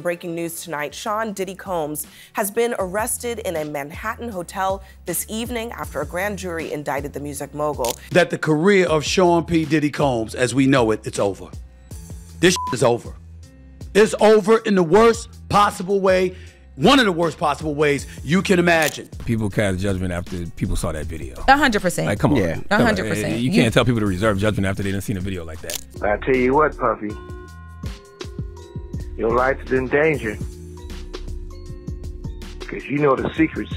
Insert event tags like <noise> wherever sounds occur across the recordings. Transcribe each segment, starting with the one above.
Breaking news tonight Sean Diddy Combs has been arrested in a Manhattan hotel this evening after a grand jury indicted the music mogul. That the career of Sean P. Diddy Combs, as we know it, it's over. This is over. It's over in the worst possible way, one of the worst possible ways you can imagine. People cast judgment after people saw that video. Hundred percent. Like, come on. Yeah. Come on. hundred percent. You can't tell people to reserve judgment after they didn't seen a video like that. I tell you what, Puffy. Your life is in danger. Because you know the secrets.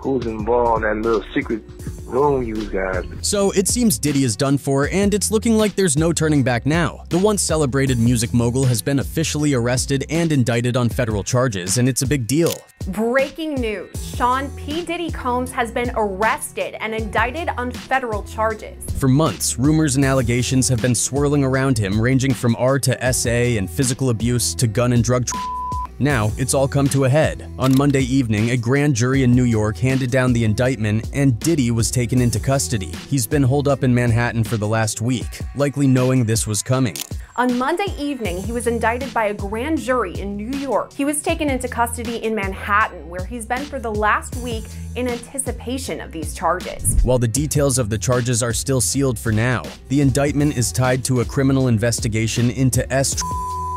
Who's involved in that little secret room you guys. So it seems Diddy is done for, and it's looking like there's no turning back now. The once celebrated music mogul has been officially arrested and indicted on federal charges, and it's a big deal. Breaking news Sean P. Diddy Combs has been arrested and indicted on federal charges. For months, rumors and allegations have been swirling around him, ranging from R to SA and physical abuse to gun and drug. Now, it's all come to a head. On Monday evening, a grand jury in New York handed down the indictment, and Diddy was taken into custody. He's been holed up in Manhattan for the last week, likely knowing this was coming. On Monday evening, he was indicted by a grand jury in New York. He was taken into custody in Manhattan, where he's been for the last week in anticipation of these charges. While the details of the charges are still sealed for now, the indictment is tied to a criminal investigation into S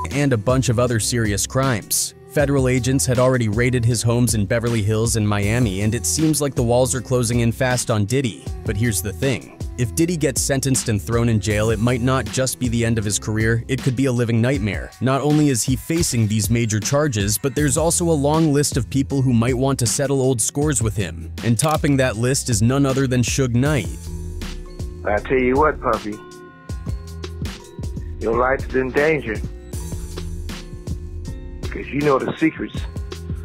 and a bunch of other serious crimes. Federal agents had already raided his homes in Beverly Hills and Miami, and it seems like the walls are closing in fast on Diddy. But here's the thing. If Diddy gets sentenced and thrown in jail, it might not just be the end of his career, it could be a living nightmare. Not only is he facing these major charges, but there's also a long list of people who might want to settle old scores with him. And topping that list is none other than Suge Knight. I tell you what, Puffy. Your life is in danger. Because you know the secrets.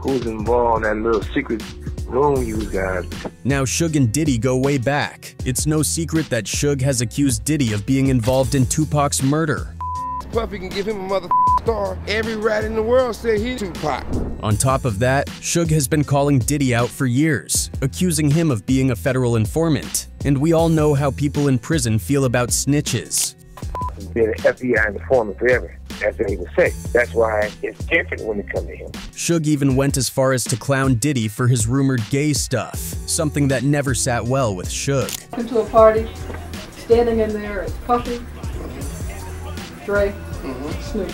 Who's involved in that little secret room you guys. Now, Suge and Diddy go way back. It's no secret that Suge has accused Diddy of being involved in Tupac's murder. Puffy can give him a mother star. Every rat in the world said he's Tupac. On top of that, Suge has been calling Diddy out for years, accusing him of being a federal informant. And we all know how people in prison feel about snitches. He's been an FBI informant forever. That's what he would say. That's why it's different when it comes to him. Suge even went as far as to clown Diddy for his rumored gay stuff, something that never sat well with Suge. Into a party, standing in there is Puffy, Dre, Snoop.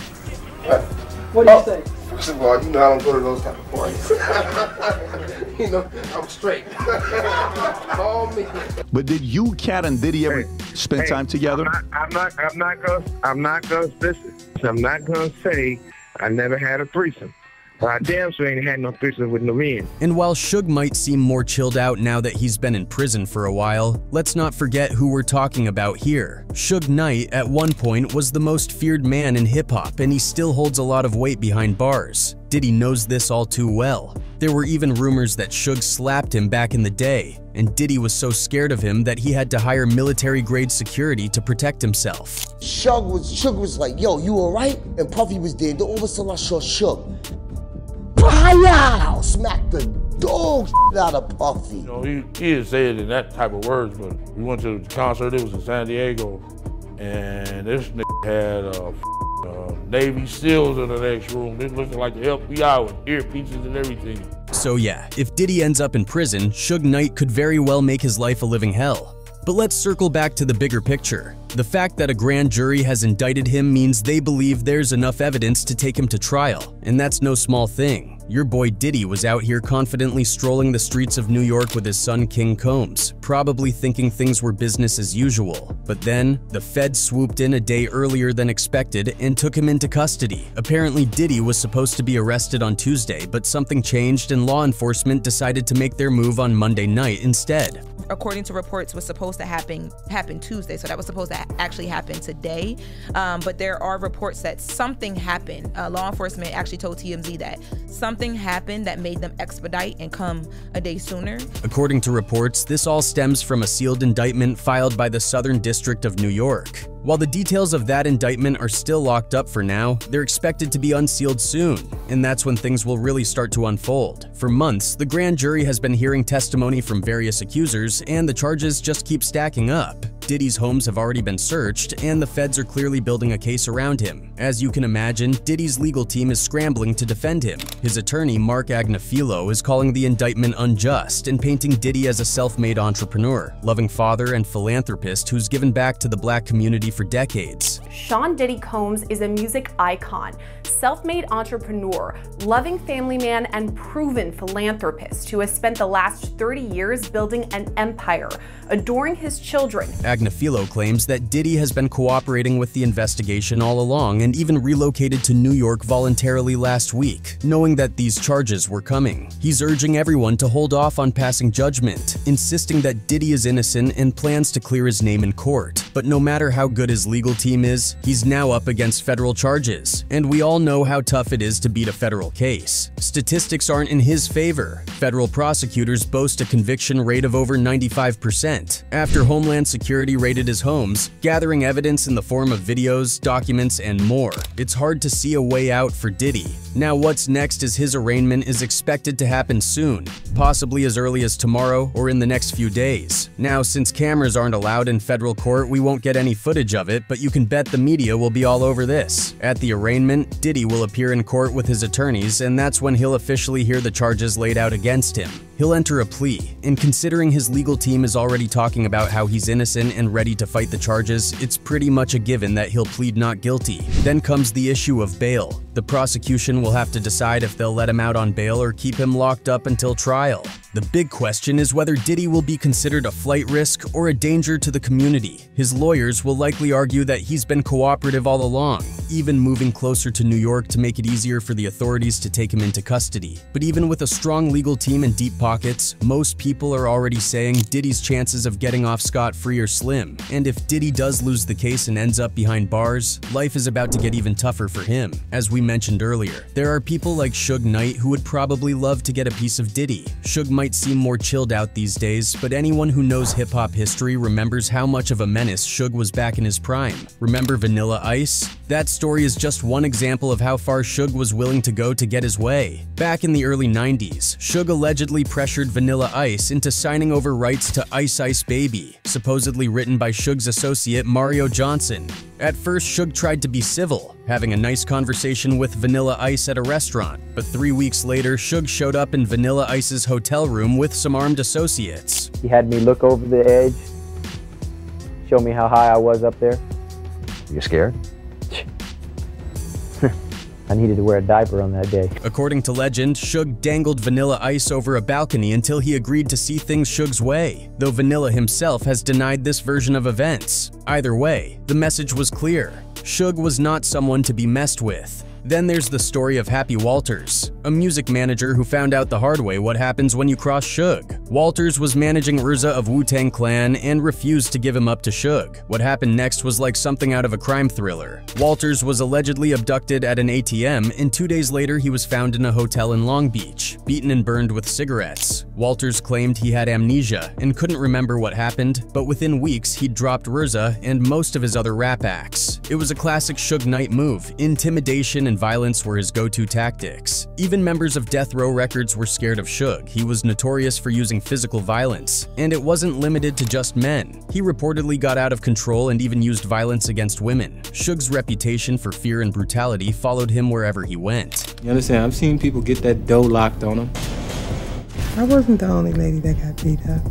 What do you oh, think? First of all, you know I don't go to those type of parties. <laughs> you know, I'm straight. <laughs> Call me. But did you, Cat, and Diddy ever spend Hey, time together? I'm not, I'm not. I'm not gonna. I'm not gonna. Listen. I'm not gonna say I never had a threesome. But I damn sure ain't had no threesome with no men. And while Suge might seem more chilled out now that he's been in prison for a while, let's not forget who we're talking about here. Suge Knight, at one point, was the most feared man in hip hop, and he still holds a lot of weight behind bars. Diddy knows this all too well. There were even rumors that Suge slapped him back in the day, and Diddy was so scared of him that he had to hire military grade security to protect himself. Shug was Suge was like, yo, you alright? And Puffy was there. Then all of a sudden I saw Suge. Pow! Smack the dog out of Puffy. You know, he, he didn't say it in that type of words, but we went to the concert. It was in San Diego, and this nigga had uh, uh, Navy SEALs in the next room. They looking like the FBI with earpieces and everything. So yeah, if Diddy ends up in prison, Suge Knight could very well make his life a living hell. But let's circle back to the bigger picture. The fact that a grand jury has indicted him means they believe there's enough evidence to take him to trial, and that's no small thing. Your boy Diddy was out here confidently strolling the streets of New York with his son King Combs, probably thinking things were business as usual. But then, the feds swooped in a day earlier than expected and took him into custody. Apparently, Diddy was supposed to be arrested on Tuesday, but something changed and law enforcement decided to make their move on Monday night instead according to reports, was supposed to happen happen Tuesday. So that was supposed to actually happened today. Um, but there are reports that something happened. Uh, law enforcement actually told TMZ that something happened that made them expedite and come a day sooner. According to reports, this all stems from a sealed indictment filed by the Southern District of New York. While the details of that indictment are still locked up for now, they're expected to be unsealed soon, and that's when things will really start to unfold. For months, the grand jury has been hearing testimony from various accusers, and the charges just keep stacking up. Diddy's homes have already been searched, and the feds are clearly building a case around him. As you can imagine, Diddy's legal team is scrambling to defend him. His attorney, Marc Agnifilo, is calling the indictment unjust and painting Diddy as a self-made entrepreneur, loving father, and philanthropist who's given back to the black community for decades. Sean Diddy Combs is a music icon, self-made entrepreneur, loving family man, and proven philanthropist who has spent the last 30 years building an empire, adoring his children. Agnifilo claims that Diddy has been cooperating with the investigation all along and even relocated to New York voluntarily last week, knowing that these charges were coming. He's urging everyone to hold off on passing judgment, insisting that Diddy is innocent and plans to clear his name in court. But no matter how good his legal team is, he's now up against federal charges, and we all know how tough it is to beat a federal case. Statistics aren't in his favor. Federal prosecutors boast a conviction rate of over 95%. After Homeland Security raided his homes, gathering evidence in the form of videos, documents, and more, it's hard to see a way out for Diddy. Now what's next is his arraignment is expected to happen soon, possibly as early as tomorrow or in the next few days. Now since cameras aren't allowed in federal court, we won't get any footage of it, but you can bet the media will be all over this. At the arraignment, Diddy will appear in court with his attorneys, and that's when he'll officially hear the charges laid out against him. He'll enter a plea, and considering his legal team is already talking about how he's innocent and ready to fight the charges, it's pretty much a given that he'll plead not guilty. Then comes the issue of bail. The prosecution will have to decide if they'll let him out on bail or keep him locked up until trial. The big question is whether Diddy will be considered a flight risk or a danger to the community. His lawyers will likely argue that he's been cooperative all along, even moving closer to New York to make it easier for the authorities to take him into custody. But even with a strong legal team and deep pockets, most people are already saying Diddy's chances of getting off scot-free are slim. And if Diddy does lose the case and ends up behind bars, life is about to get even tougher for him. As we mentioned earlier, there are people like Suge Knight who would probably love to get a piece of Diddy. Suge might seem more chilled out these days, but anyone who knows hip-hop history remembers how much of a menace Suge was back in his prime. Remember Vanilla Ice? That story is just one example of how far Suge was willing to go to get his way. Back in the early 90s, Suge allegedly pressured Vanilla Ice into signing over rights to Ice Ice Baby, supposedly written by Suge's associate Mario Johnson. At first, Suge tried to be civil, having a nice conversation with Vanilla Ice at a restaurant, but three weeks later, Suge showed up in Vanilla Ice's hotel room with some armed associates. He had me look over the edge, show me how high I was up there. You scared? I needed to wear a diaper on that day. According to legend, Suge dangled Vanilla Ice over a balcony until he agreed to see things Suge's way, though Vanilla himself has denied this version of events. Either way, the message was clear. Suge was not someone to be messed with. Then there's the story of Happy Walters, a music manager who found out the hard way what happens when you cross Suge. Walters was managing RZA of Wu-Tang Clan and refused to give him up to Suge. What happened next was like something out of a crime thriller. Walters was allegedly abducted at an ATM and two days later he was found in a hotel in Long Beach, beaten and burned with cigarettes. Walters claimed he had amnesia and couldn't remember what happened, but within weeks he'd dropped RZA and most of his other rap acts. It was a classic Suge Knight move, intimidation and violence were his go-to tactics. Even members of Death Row Records were scared of Suge. He was notorious for using physical violence, and it wasn't limited to just men. He reportedly got out of control and even used violence against women. Suge's reputation for fear and brutality followed him wherever he went. You understand? I've seen people get that dough locked on them. I wasn't the only lady that got beat up.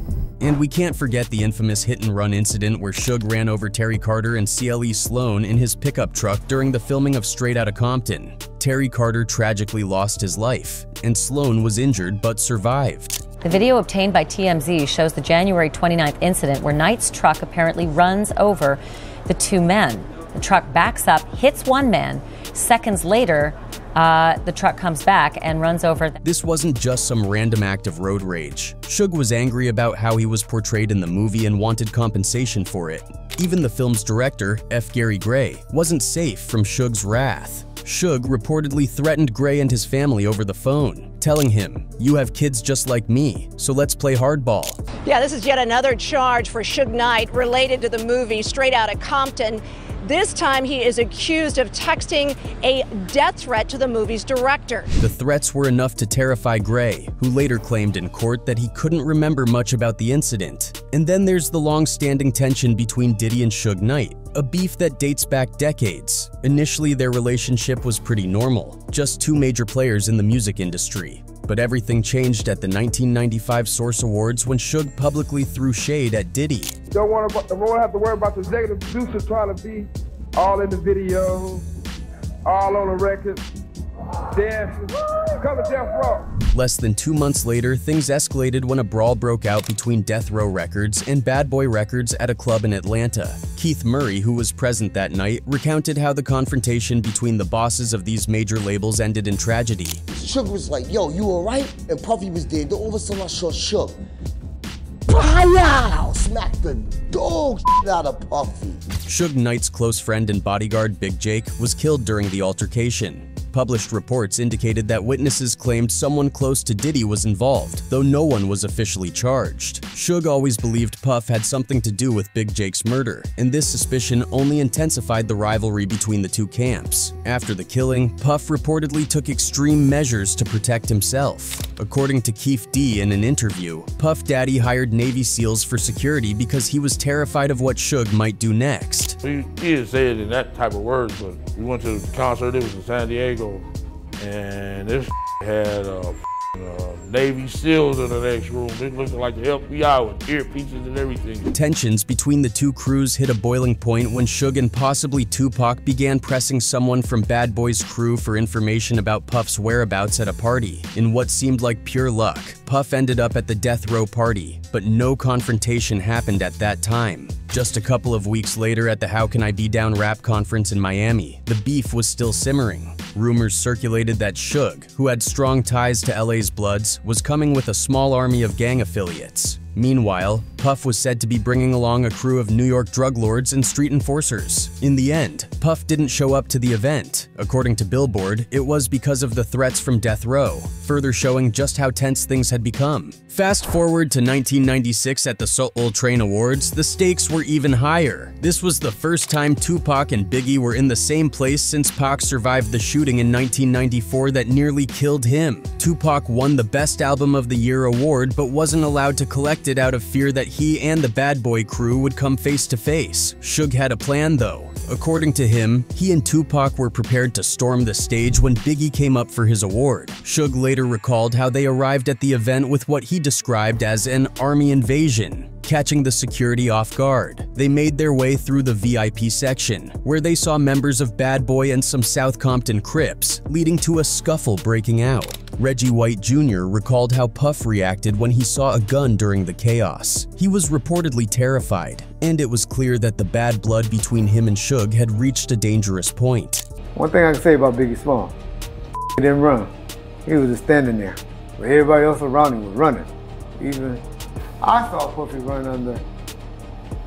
And we can't forget the infamous hit and run incident where Suge ran over Terry Carter and CLE Sloan in his pickup truck during the filming of Straight Outta Compton. Terry Carter tragically lost his life, and Sloan was injured but survived. The video obtained by TMZ shows the January 29th incident where Knight's truck apparently runs over the two men. The truck backs up, hits one man. Seconds later, uh, the truck comes back and runs over. This wasn't just some random act of road rage. Suge was angry about how he was portrayed in the movie and wanted compensation for it. Even the film's director, F. Gary Gray, wasn't safe from Suge's wrath. Suge reportedly threatened Gray and his family over the phone, telling him, You have kids just like me, so let's play hardball. Yeah, this is yet another charge for Suge Knight related to the movie Straight Outta Compton. This time he is accused of texting a death threat to the movie's director. The threats were enough to terrify Gray, who later claimed in court that he couldn't remember much about the incident. And then there's the long-standing tension between Diddy and Suge Knight, a beef that dates back decades. Initially, their relationship was pretty normal, just two major players in the music industry. But everything changed at the 1995 Source Awards when Suge publicly threw shade at Diddy. Don't want to, don't have to worry about producer trying to be all in the video, all on the record, dancing. Come Death Row. Less than two months later, things escalated when a brawl broke out between Death Row Records and Bad Boy Records at a club in Atlanta. Keith Murray, who was present that night, recounted how the confrontation between the bosses of these major labels ended in tragedy. Suge was like, yo, you alright? And Puffy was there. Then all of a sudden I saw Suge. Pow! Smack the dog out of Puffy. Suge Knight's close friend and bodyguard Big Jake was killed during the altercation. Published reports indicated that witnesses claimed someone close to Diddy was involved, though no one was officially charged. Suge always believed Puff had something to do with Big Jake's murder, and this suspicion only intensified the rivalry between the two camps. After the killing, Puff reportedly took extreme measures to protect himself. According to Keith D in an interview, Puff Daddy hired Navy SEALs for security because he was terrified of what Suge might do next. He, he say it in that type of words, but we went to the concert, it was in San Diego, and this <laughs> had a uh, Navy SEALs in the next room. It looked like the FBI with earpieces and everything. Tensions between the two crews hit a boiling point when Suge and possibly Tupac began pressing someone from Bad Boy's crew for information about Puff's whereabouts at a party. In what seemed like pure luck, Puff ended up at the death row party, but no confrontation happened at that time. Just a couple of weeks later at the How Can I Be Down rap conference in Miami, the beef was still simmering. Rumors circulated that Suge, who had strong ties to LA's Bloods, was coming with a small army of gang affiliates. Meanwhile, Puff was said to be bringing along a crew of New York drug lords and street enforcers. In the end, Puff didn't show up to the event. According to Billboard, it was because of the threats from Death Row, further showing just how tense things had become. Fast forward to 1996 at the Soul Train Awards, the stakes were even higher. This was the first time Tupac and Biggie were in the same place since Pac survived the shooting in 1994 that nearly killed him. Tupac won the Best Album of the Year award but wasn't allowed to collect it out of fear that he and the Bad Boy crew would come face to face. Suge had a plan though. According to him, he and Tupac were prepared to storm the stage when Biggie came up for his award. Suge later recalled how they arrived at the event with what he described as an army invasion, catching the security off guard. They made their way through the VIP section, where they saw members of Bad Boy and some South Compton Crips, leading to a scuffle breaking out. Reggie Wright Jr. recalled how Puff reacted when he saw a gun during the chaos. He was reportedly terrified, and it was clear that the bad blood between him and Suge had reached a dangerous point. One thing I can say about Biggie Small, he didn't run. He was just standing there. But everybody else around him was running. Even I saw Puffy run under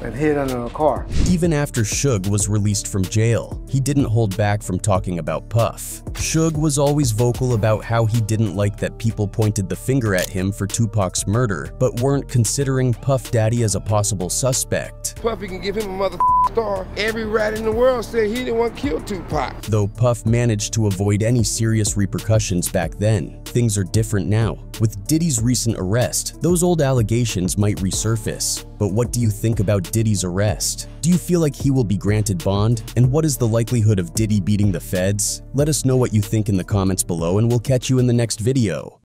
and hid under a car. Even after Suge was released from jail, he didn't hold back from talking about Puff. Suge was always vocal about how he didn't like that people pointed the finger at him for Tupac's murder, but weren't considering Puff Daddy as a possible suspect. Puffy can give him a mother star. Every rat in the world said he didn't want to kill Tupac. Though Puff managed to avoid any serious repercussions back then, things are different now. With Diddy's recent arrest, those old allegations might resurface. But what do you think about Diddy's arrest? Do you feel like he will be granted bond? And what is the likelihood of Diddy beating the feds? Let us know what you think in the comments below and we'll catch you in the next video.